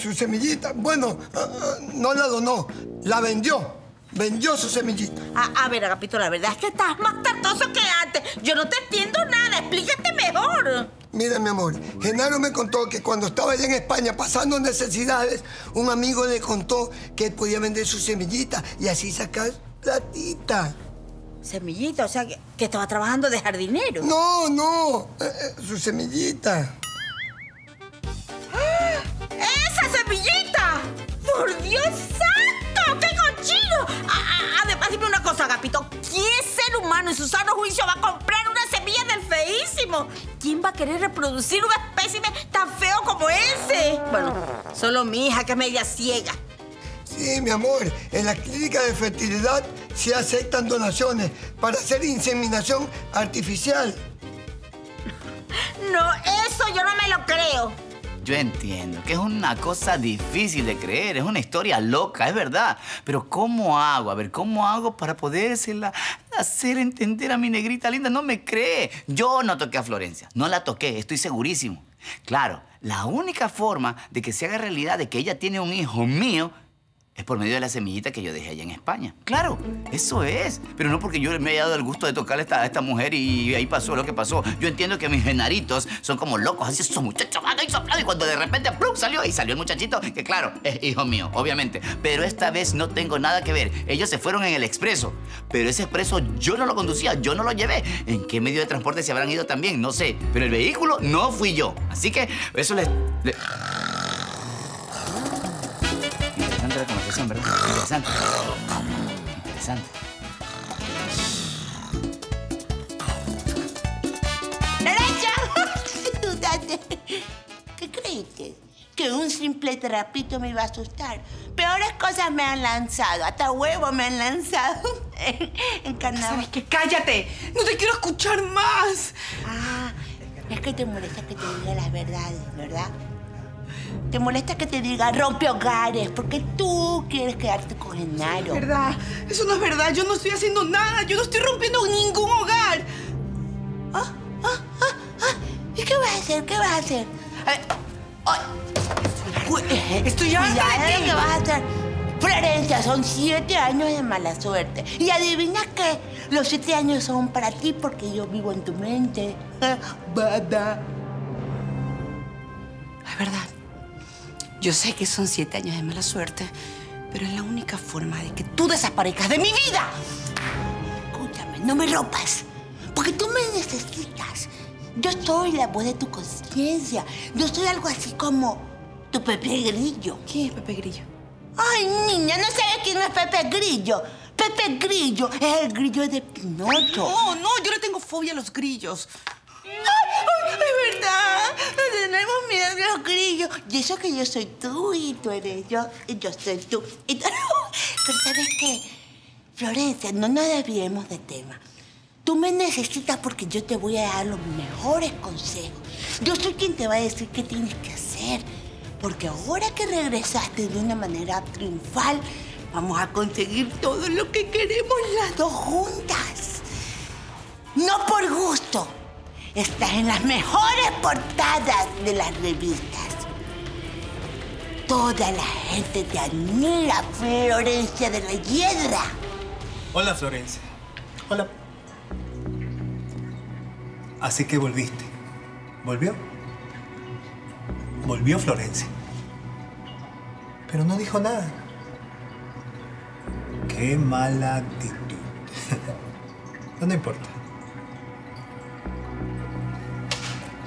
Su semillita. Bueno, ah, ah, no la donó, la vendió. Vendió su semillita. A, a ver, Agapito, la verdad es que estás más tartoso que antes. Yo no te entiendo nada. Explícate mejor. Mira, mi amor, Genaro me contó que cuando estaba allá en España pasando necesidades, un amigo le contó que él podía vender su semillita y así sacar platita. Semillita, o sea, que, que estaba trabajando de jardinero. No, no, eh, eh, su semillita. ¡Esa semillita! ¡Por Dios santo! ¡Qué cochino! A- a- Además, dime una cosa, Agapito. ¿Qué ser humano en su sano juicio va a comprar ¿Quién va a querer reproducir un espécimen tan feo como ese? Bueno, solo mi hija, que es media ciega. Sí, mi amor, en la clínica de fertilidad se aceptan donaciones para hacer inseminación artificial. No, eso yo no me lo creo. Yo entiendo que es una cosa difícil de creer, es una historia loca, es verdad. Pero ¿cómo hago? A ver, ¿cómo hago para podérsela hacer entender a mi negrita linda? No me cree. Yo no toqué a Florencia, no la toqué, estoy segurísimo. Claro, la única forma de que se haga realidad de que ella tiene un hijo mío es por medio de la semillita que yo dejé allá en España. Claro, eso es. Pero no porque yo me haya dado el gusto de tocarle a esta, a esta mujer y ahí pasó lo que pasó. Yo entiendo que mis genaritos son como locos, así esos muchachos van ahí soplando y cuando de repente ¡plum! salió y salió el muchachito, que claro, es hijo mío, obviamente. Pero esta vez no tengo nada que ver. Ellos se fueron en el expreso. Pero ese expreso yo no lo conducía, yo no lo llevé. ¿En qué medio de transporte se habrán ido también? No sé. Pero el vehículo no fui yo. Así que eso les... le- Interesante la conversación, ¿verdad? Interesante. Interesante. (laughs) ¿Qué creíste? Que un simple trapito me iba a asustar. Peores cosas me han lanzado. Hasta huevo me han lanzado (laughs) en, en carnaval. ¿Sabes qué? ¡Cállate! ¡No te quiero escuchar más! Ah, es que te molesta que te diga las verdades, ¿verdad? Te molesta que te diga rompe hogares, porque tú quieres quedarte con Genaro. ¿Verdad? Eso no es verdad. Yo no estoy haciendo nada. Yo no estoy rompiendo ningún hogar. ¿Y qué vas a hacer? ¿Qué vas a hacer? Estoy harta de ti. ¿Qué vas a hacer? Florencia, son siete años de mala suerte. Y adivina qué, los siete años son para ti porque yo vivo en tu mente. (laughs) Bada. Es verdad. Yo sé que son siete años de mala suerte, pero es la única forma de que tú desaparezcas de mi vida. Escúchame, no me rompas. Porque tú me necesitas. Yo soy la voz de tu conciencia. Yo soy algo así como tu Pepe Grillo. ¿Quién es Pepe Grillo? Ay, niña, ¿no sabes quién es Pepe Grillo? Pepe Grillo es el grillo de Pinocho. No, no, yo le tengo fobia a los grillos. ¡Ay, ay, es verdad! Tenemos miedo a los grillos. Y eso que yo soy tú y tú eres yo y yo soy tú. Y tú- Pero ¿sabes qué? Florencia, no nos desviemos de tema. Tú me necesitas porque yo te voy a dar los mejores consejos. Yo soy quien te va a decir qué tienes que hacer. Porque ahora que regresaste de una manera triunfal, vamos a conseguir todo lo que queremos las dos juntas. No por gusto. Estás en las mejores portadas de las revistas. Toda la gente te admira, Florencia de la Hiedra. Hola, Florencia. Hola. Así que volviste. ¿Volvió? Volvió Florencia. Pero no dijo nada. Qué mala actitud. (laughs) No, importa.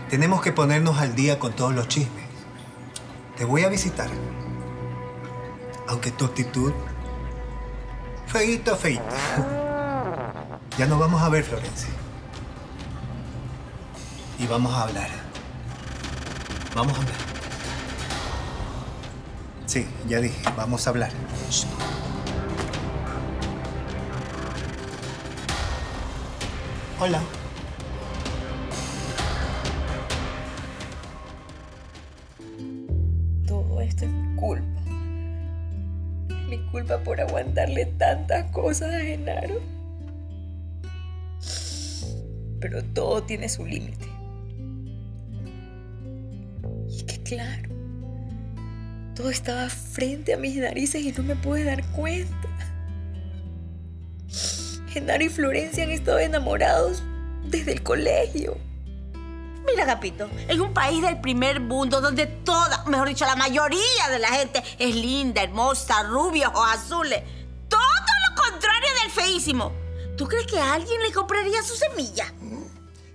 Tenemos que ponernos al día con todos los chismes. Te voy a visitar. Aunque tu actitud... Feita, feita. Ya nos vamos a ver, Florencia. Y vamos a hablar. Vamos a hablar. Sí, ya dije, vamos a hablar. Hola. Tantas cosas a Genaro. Pero todo tiene su límite. Y que claro, todo estaba frente a mis narices y no me pude dar cuenta. Genaro y Florencia han estado enamorados desde el colegio. Mira, Capito, en un país del primer mundo donde toda, mejor dicho, la mayoría de la gente es linda, hermosa, rubia o azules. Feísimo. ¿Tú crees que a alguien le compraría su semilla?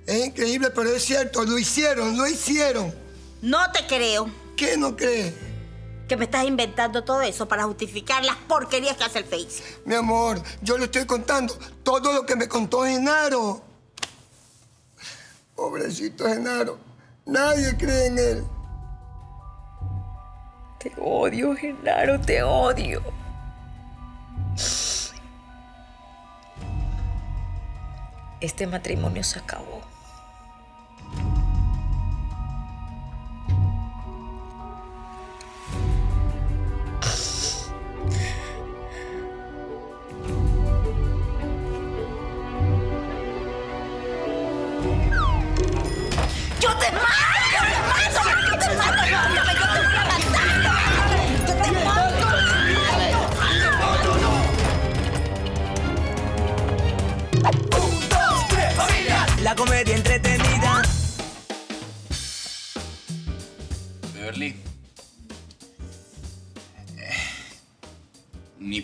Es increíble, pero es cierto, lo hicieron, lo hicieron. No te creo. ¿Qué no crees? Que me estás inventando todo eso para justificar las porquerías que hace el Face. Mi amor, yo le estoy contando todo lo que me contó Genaro. Pobrecito Genaro, nadie cree en él. Te odio, Genaro, te odio. Este matrimonio se acabó.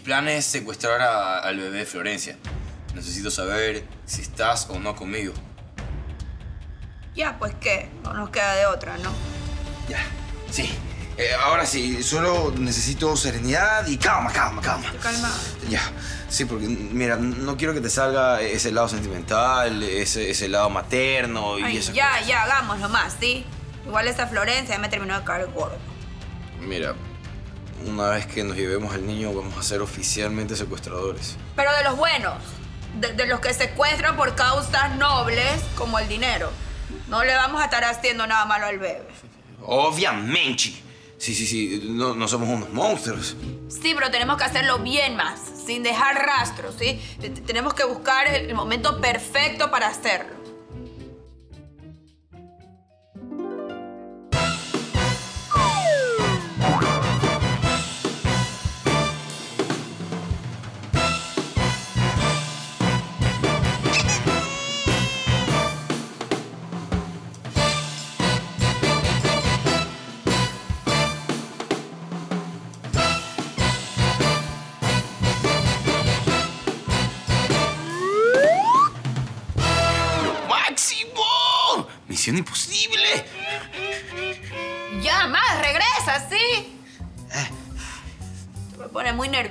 Plan es secuestrar a- al bebé de Florencia. Necesito saber si estás o no conmigo. Ya, pues qué, no nos queda de otra, ¿no? Sí. Eh, ahora sí, solo necesito serenidad y calma, calma, calma. Calma. Ya. Sí, porque mira, no quiero que te salga ese lado sentimental, ese, ese lado materno y esas ya, ya, hagámoslo más, ¿sí? Igual esta Florencia ya me terminó de caer gordo. Mira, una vez que nos llevemos al niño, vamos a ser oficialmente secuestradores. Pero de los buenos, de, de los que secuestran por causas nobles, como el dinero. No le vamos a estar haciendo nada malo al bebé. Obviamente. Sí, sí, sí. No, no somos unos monstruos. Sí, pero tenemos que hacerlo bien más, sin dejar rastros, ¿sí? T- Tenemos que buscar el momento perfecto para hacerlo.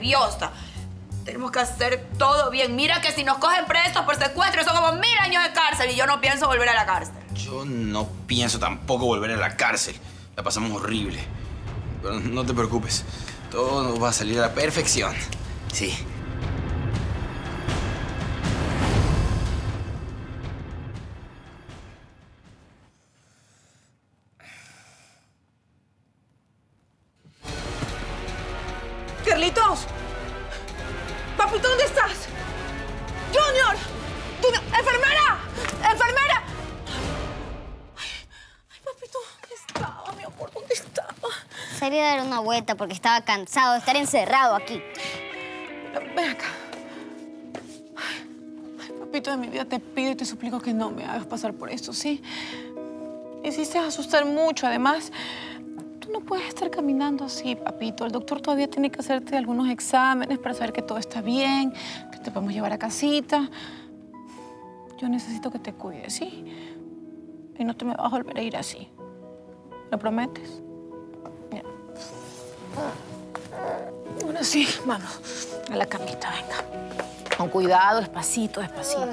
Nerviosa. Tenemos que hacer todo bien. Mira que si nos cogen presos por secuestro son como mil años de cárcel y yo no pienso volver a la cárcel. Yo no pienso tampoco volver a la cárcel. La pasamos horrible. Pero no te preocupes. Todo nos va a salir a la perfección. Sí. Salí a dar una vuelta porque estaba cansado de estar encerrado aquí. Ven acá. Papito de mi vida, te pido y te suplico que no me hagas pasar por esto, ¿sí? Hiciste asustar mucho. Además, tú no puedes estar caminando así, papito. El doctor todavía tiene que hacerte algunos exámenes para saber que todo está bien, que te podemos llevar a casita. Yo necesito que te cuides, ¿sí? Y no te me vas a volver a ir así. ¿Lo prometes? Ahora sí, vamos a la camita, venga. Con cuidado, despacito, despacito,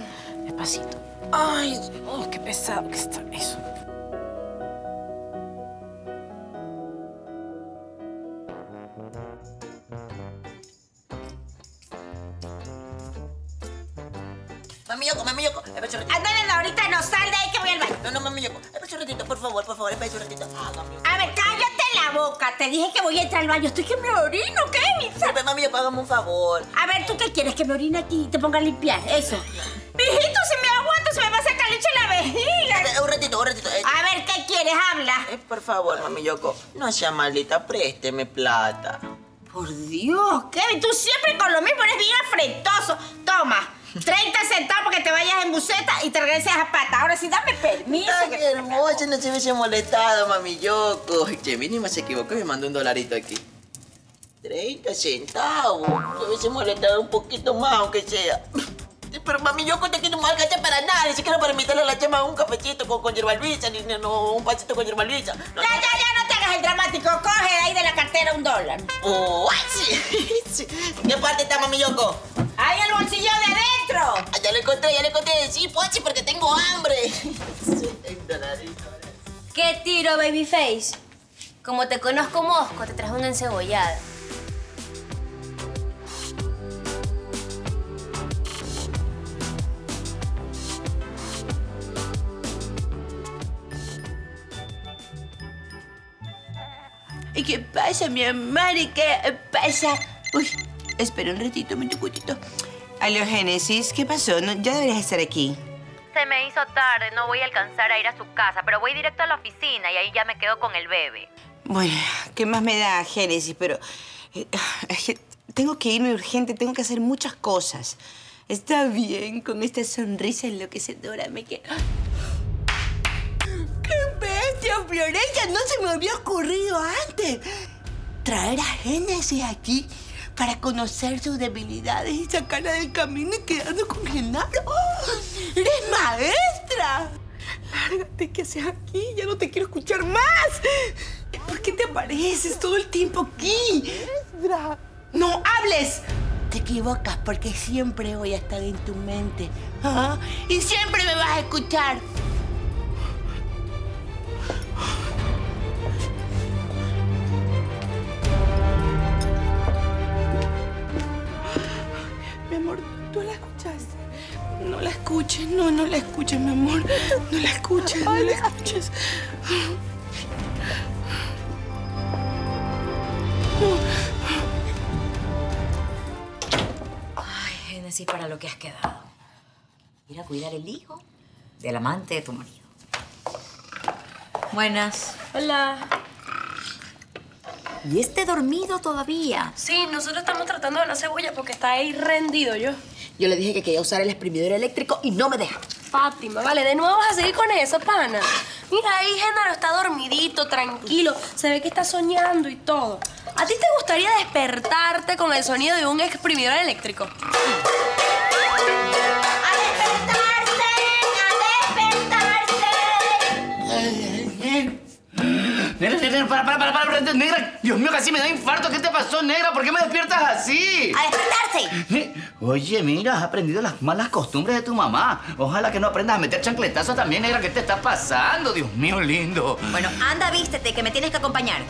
despacito. Ay, oh, qué pesado que está eso. Mami Yoko, mami Yoko, espera un ratito. Ándale, ahorita no, sal de ahí que voy al baño. No, no, mami Yoko, espera un ratito, por favor, por favor, espera un ratito. Ah, mami. A ver, boca. Te dije que voy a entrar al baño. Estoy que me orino, ¿qué? Pero, mami Yoko, hágame un favor. A ver, ¿tú qué quieres? Que me orine aquí y te ponga a limpiar. Eso. Mijito, si me aguanto, se me va a sacar leche en la vejiga. Un ratito, un ratito. eh. A ver, ¿qué quieres? Habla. Eh, por favor, mami Yoko, no sea malita, présteme plata. Por Dios, Kevin, tú siempre con lo mismo eres bien afrentoso. Toma, 30 centavos porque te vayas en buceta y te regreses a pata. Ahora sí, dame permiso. Ay, qué hermoso, no se hubiese molestado, mami Yoko. Che, mínimo se equivocó y me mandó un dolarito aquí. 30 centavos. Se hubiese molestado un poquito más, aunque sea. Pero mami Yoko te quiero no me alcanza para nada. Ni siquiera para invitarle a la chema un cafecito con, con luisa, ni no, un pasito con hierba luisa. No, Ya, ya, ya, no te hagas el dramático. Coge de ahí de la cartera un dólar. Oh, sí, sí. ¿En qué parte está mami Yoko? ¡Ahí el bolsillo de adentro! Ah, ya lo encontré, ya lo encontré. Sí, pues sí, porque tengo hambre. (laughs) ¿Qué tiro, babyface? Como te conozco mosco, te traje una encebollada. ¿Y qué pasa, mi amor? ¿Y qué pasa? Uy, espera un ratito, un minutito. Aló, Génesis, ¿qué pasó? No, ya deberías estar aquí. Se me hizo tarde, no voy a alcanzar a ir a su casa, pero voy directo a la oficina y ahí ya me quedo con el bebé. Bueno, ¿qué más me da Génesis? Pero eh, es que tengo que irme urgente, tengo que hacer muchas cosas. Está bien, con esta sonrisa enloquecedora me quedo. ¡Qué bestia, Florencia! No se me había ocurrido antes. Traer a Génesis aquí para conocer sus debilidades y sacarla del camino y quedarnos con Genaro. ¡Oh! ¡Eres maestra! Lárgate, ¿qué haces aquí? Ya no te quiero escuchar más. ¿Por qué te apareces todo el tiempo aquí? Dra- ¡No hables! Te equivocas porque siempre voy a estar en tu mente. ¿ah? Y siempre me vas a escuchar. No, no la escuches, mi amor. No la escuches, no la escuches. Ay, Génesis, para lo que has quedado. Ir a cuidar el hijo del amante de tu marido. Buenas. Hola. ¿Y este dormido todavía? Sí, nosotros estamos tratando de no cebolla porque está ahí rendido yo. Yo le dije que quería usar el exprimidor eléctrico y no me deja. Fátima, vale, de nuevo vas a seguir con eso, pana. Mira, ahí Genaro está dormidito, tranquilo. Se ve que está soñando y todo. ¿A ti te gustaría despertarte con el sonido de un exprimidor eléctrico? Para, para, para, para, para, negra. Dios mío, casi me da infarto. ¿Qué te pasó, negra? ¿Por qué me despiertas así? ¡A despertarse! Oye, mira, has aprendido las malas costumbres de tu mamá. Ojalá que no aprendas a meter chancletazos también, negra. ¿Qué te está pasando? Dios mío, lindo. Bueno, anda, vístete, que me tienes que acompañar.